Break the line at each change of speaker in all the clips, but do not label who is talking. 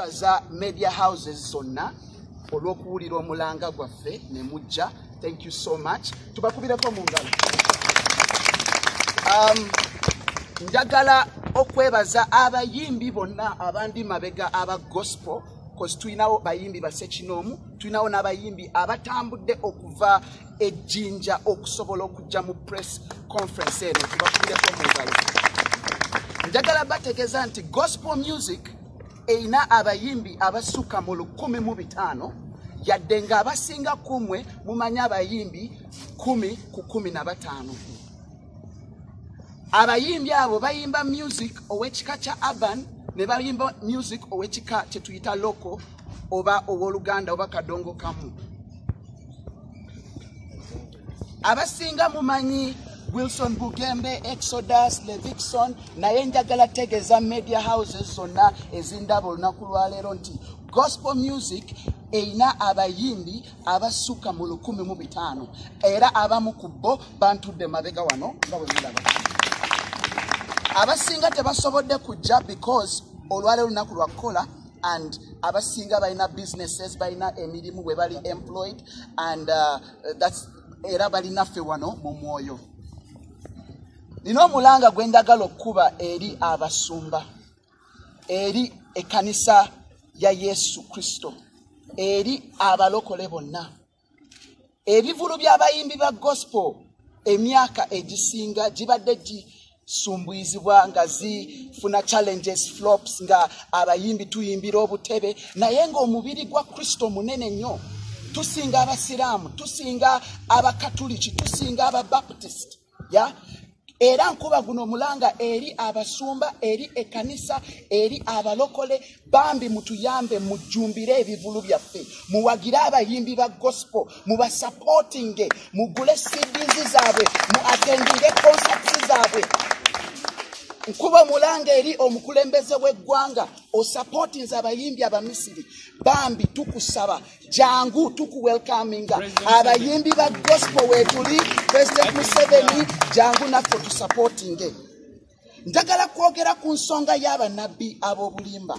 twebaza media houses zonna olw'okuwulira omulanga gwaffe ne mujja. Thank you so much. Tubakubireko mu ngalo. Um, njagala okwebaza abayimbi bonna abandi mabega aba gospel cause tulinawo bayimbi basekinoomu tulinawo n'abayimbi abatambudde okuva ejjinja okusobola okujja mu press conference eno. Tubakubireko mu ngalo. Njagala bategeeza nti gospel music erina abayimbi abasukka mu lukumi mu bitaano yadde ng'abasinga kumwe mumanyi abayimbi kumi ku kumi na bataano. Abayimbi abo bayimba music ow'ekika kya urban ne bayimba music ow'ekika kye tuyita loco oba ow'oluganda oba kadongo kamu. Abasinga mumanyi wilson bugembe exodus levikson naye njagala tegeeza media houses zonna ezindaba olunaku lwaleero nti gospel music erina abayimbi abasukka mu lukumi mu bitaano. Era abamu ku bo bantudde mabega wano nga bwe mulaba. Abasinga tebasobodde kujja because olwaleero olunaku lwa kukola and abasinga balina businesses balina emirimu bwe bali employed and uh, that's era balinaffe wano mu mwoyo nina omulanga gwe njagala okkuba eri abasumba eri ekkanisa ya yesu kristo eri abalokole bonna. Ebivulu by'abayimbi ba gospel emyaka egisinga gibadde gisumbuizibwa nga zifuna challenges flops nga abayimbi tuyimbira obutebe naye ng'omubiri gwa kristo munene nnyo. Tusinga abasiraamu tusinga abakatuliki tusinga ababaptist ya era nkuba guno mulanga eri abasumba eri ekkanisa eri abalokole bambi mutuyambe mujjumbire ebivulu byaffe. Muwagire abayimbi ba gospel mubasapootinge mugule cds zaabwe mu atendinge concerts zaabwe nkuba omulanga eri omukulembeze w'eggwanga osapootinze abayimbi abamisiri bambi tukusaba. Jangu tukuwelkaminga. Abayimbi ba gospel weetuli president museveni. Jangu naffe tusapootinge njagala kwogera ku nsonga y'abanabbi ab'obulimba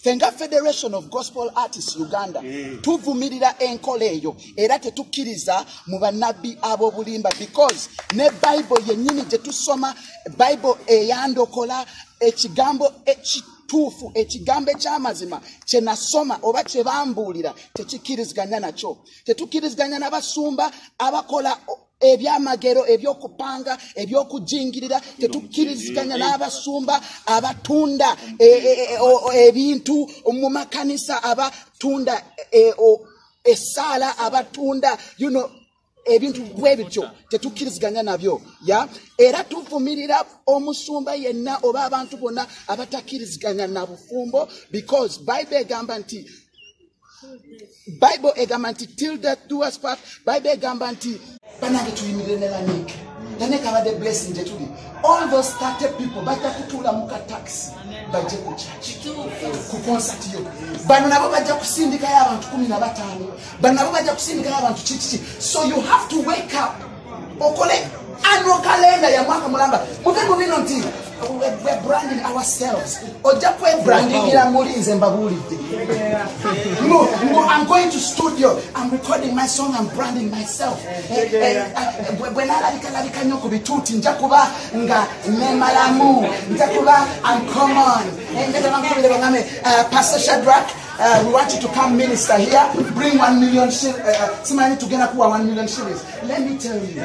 ffe nga federation of gospel artists uganda tuvumirira enkola eyo era tetukkiriza mu bannabbi ab'obulimba because ne bayibuli yennyini gye tusoma bayibuli eyandokola ekigambo ekituufu ekigambo ekyamazima kye nasoma oba kye bambuulira tekikkiriziganya nakyo. Tetukkiriziganya n'abasumba abakola ebyamagero ebyokupanga ebyokujingirira tetukkiriziganya n'abasumba abatunda ebintu mu makanisa abatunda essaala abatunda you know, ebintu bwe bityo tetukkiriziganya nabyo ya? Era tuvumirira omusumba yenna oba abantu bonna abatakkiriziganya na bufumbo because bayibuli egamba nti bayibuli egamba nti till death do us part bayibuli egamba nti banange tuyimirire ne laneke laneke abadde blessing gye tuli. All those 30 people bajja kutuula mu kataxi bajje ku church ku concert yo bano nabo bajja kusindikayo abantu kumi na bataano bano nabo bajja kusindikayo abantu kikiki so you have to wake up. Okole ano calendar ya mwaka mulamba muve bino nti we branding ourselves ojja kwebrandingira muli nze mbabuulidde no, no, I'm going to studio. I'm recording my song. I'm branding myself. Bwe nalabika labika nnyo ku bituuti nja kuba nga nemalamu nja kuba uncommon. Njagala nkubire bangambe Pastor Shadrach. Uh, we want you to come minister here. Bring one million shillings. Uh, somebody to get up one million shillings. Let me tell you,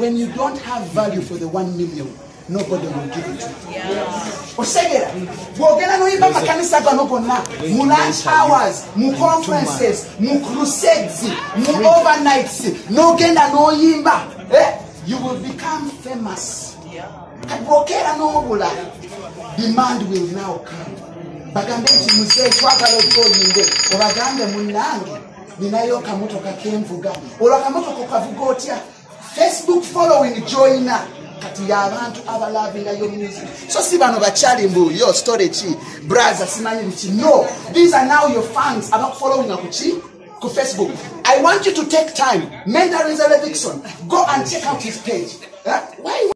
when you don't have value for the one million, nobody will give it to you. osegera bwogenda noyimba makanisa gano gonna mu lunch hours mu conferences mu crusades mu overnights nogenda noyimba eh? you will become famous bwokeera n'obula demand will now come bagambe nti muzeeyi twagala ojja obagambe munange ninayo kamotoka kenvuga olwo akamotoka okavuga otya facebook following joina. Kati y'abantu abalabirayo music. So si bano bakyali mbu yo story ki braza simanyi biki no these are now your fans abakufollowinga kuki ku facebook. I want you to take time. Mentorinze levikson go and check out his page. Huh? Why